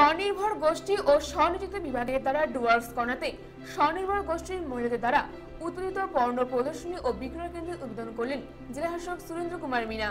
স্বনির্ভর গোষ্ঠী ও স্বনিযুক্ত বিভাগের দ্বারা ডুয়ার্স কর্নাতে স্বনির্ভর গোষ্ঠীর মহিলাদের দ্বারা উৎপাদিত পণ্য প্রদর্শনী ও বিক্রয় কেন্দ্রের উদ্বোধন করলেন জেলাশাসক সুরেন্দ্র কুমার মিনা।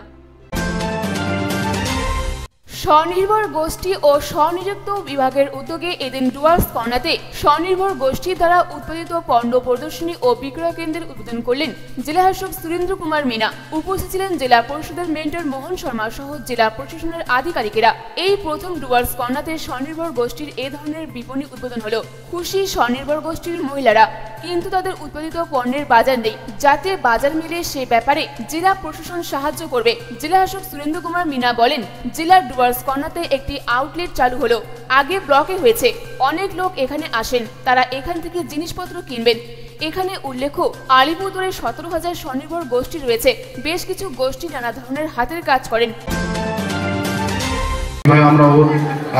স্বনির্ভর গোষ্ঠী ও স্বনিযুক্ত বিভাগের উদ্যোগে এদিন ডুয়ার্স কর্নাতে স্বনির্ভর গোষ্ঠীর দ্বারা উৎপাদিত পণ্য প্রদর্শনী ও বিক্রয় কেন্দ্রের উদ্বোধন করলেন জেলা শাসক সুরেন্দ্র কুমার মিনা। উপস্থিত ছিলেন জেলা পরিষদের মেন্টর মোহন শর্মা সহ জেলা প্রশাসনের আধিকারিকেরা। এই প্রথম ডুয়ার্স কর্নাতে স্বনির্ভর গোষ্ঠীর এ ধরনের বিপণী উদ্বোধন হলো। খুশি স্বনির্ভর গোষ্ঠীর মহিলারা। কিন্তু তাদের উৎপাদিত পণ্যের বাজার নেই। যাতে বাজার মিলে সে ব্যাপারে জেলা প্রশাসন সাহায্য করবে। জেলা শাসক সুরেন্দ্র কুমার মিনা বলেন, জেলার ডুয়ার্স কর্নাতে একটি আউটলেট চালু হলো। আগে ব্লকে হয়েছে। অনেক লোক এখানে আসেন। তারা এখান থেকে জিনিসপত্র কিনবেন। এখানে উল্লেখ্য, আলিপুরদুয়ারে সতেরো হাজার স্বনির্ভর গোষ্ঠী রয়েছে। বেশ কিছু গোষ্ঠী নানা ধরনের হাতের কাজ করেন। কীভাবে আমরা ওর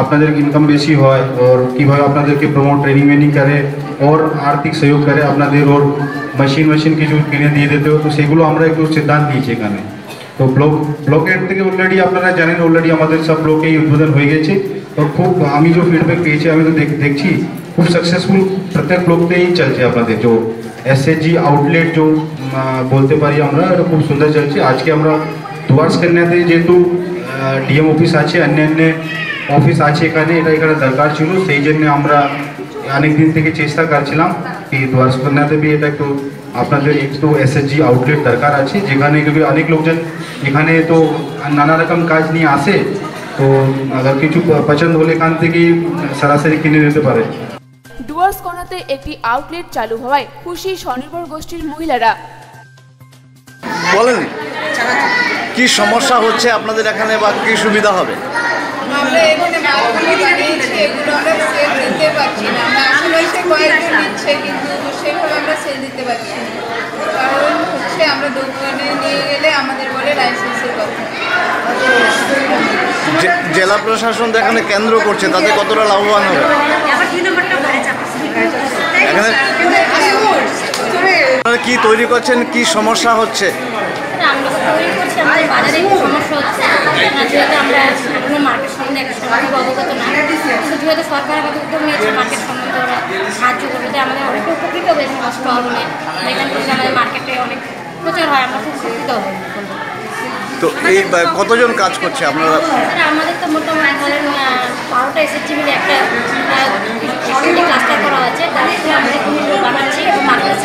আপনাদের ইনকাম বেশি হয়, ওর কীভাবে আপনাদেরকে প্রমোট ট্রেনিং মেনিং করে, ওর আর্থিক সহযোগ করে আপনাদের ওর মেশিন মেশিন কিছু কিনে দিয়ে দিতে তো সেগুলো আমরা একটু সিদ্ধান্ত নিয়েছি এখানে। তো ব্লক ব্লকের থেকে অলরেডি আপনারা জানেন অলরেডি আমাদের সব ব্লকেই উদ্বোধন হয়ে গেছে। তো খুব, আমি যে ফিডব্যাক পেয়েছি, আমি তো দেখ- দেখছি, খুব সাকসেসফুল প্রত্যেক ব্লকতেই চলছে আপনাদের। যে এসএসজি আউটলেট যে বলতে পারি আমরা, এটা খুব সুন্দর চলছে। আজকে আমরা দুয়ার্স কন্যাতে যেহেতু ডিএম অফিস আছে, অন্যান্য অফিস আছে এখানে, এটা এখানে দরকার ছিল, সেই জন্য আমরা অনেক দিন থেকে চেষ্টা করছিলাম। কি দুয়ার্স কন্যাতে বি এটা একটু আপনাদের একটু এসএসজি আউটলেট দরকার আছে যেখানে কিন্তু অনেক লোকজন এখানে তো নানা রকম কাজ নিয়ে আসে তো আবার কিছু পছন্দ হলে এখান থেকেই সরাসরি কিনে নিতে পারে। ডুয়ার্স কর্নাতে একটি আউটলেট চালু হওয়ায় খুশি স্বনির্ভর গোষ্ঠীর মহিলারা। বলেন কি সমস্যা হচ্ছে আপনাদের এখানে বা কি সুবিধা হবে আমরা এখানে মালগুলি বানিয়েছি এগুলো আমরা সেল দিতে পারছি না আমরা আশেপাশে কয়েকজন নিচ্ছে কিন্তু সেভাবে আমরা সেল দিতে পারছি না। কারণ হচ্ছে আমরা দোকানে নিয়ে গেলে আমাদের বলে লাইসেন্সের কথা। জেলা প্রশাসন এখানে কেন্দ্র করছে তাতে কতটা লাভবান হবে? এখানে কি তৈরি করছেন? কি সমস্যা হচ্ছে? আমরা তৈরি করছি আমাদের বাজারে একটু সমস্যা হচ্ছে। আর যেহেতু আমরা এখনও মার্কেট সম্বন্ধে একটা সঠিক অবগত না কিন্তু যেহেতু সরকার উদ্যোগ নিয়েছে মার্কেট ওরা সাহায্য করবে আমাদের অনেক উপকৃত হবে এখানে স্টল হলে এখান থেকে আমাদের মার্কেটে অনেক প্রচার হয় আমরা খুব উপকৃত হব। তো এই কতজন কাজ করছে আপনারা? আমাদের তো মোটামুটি ধরেন বারোটা এসএসজি মিলে একটা অলরেডি ক্লাস্টার করা আছে তার আমাদের লোক বানাচ্ছি এবং মার্কেট